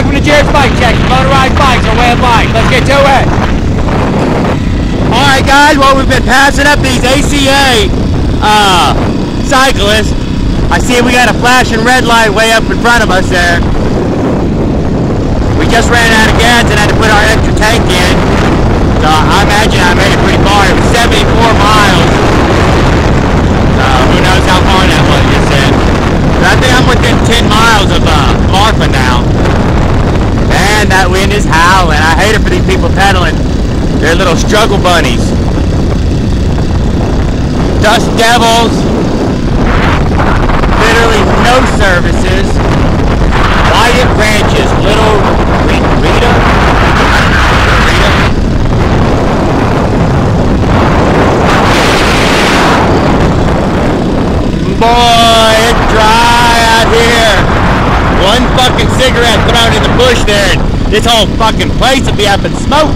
Welcome to Jarrod's Bike Check. Motorized bikes are way of bike. Let's get to it. Alright guys, well we've been passing up these ACA uh, cyclists. I see we got a flashing red light way up in front of us there. We just ran out of gas and had to put our extra tank in. Wind is howling. I hate it for these people pedaling. They're little struggle bunnies. Dust devils. Literally no services. Wyatt Branches, little Rita. Rita. Boy, it's dry out here. One fucking cigarette thrown in the bush there, this whole fucking place will be up in smoke.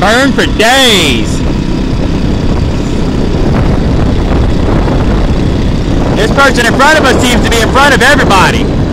Burn for days. This person in front of us seems to be in front of everybody.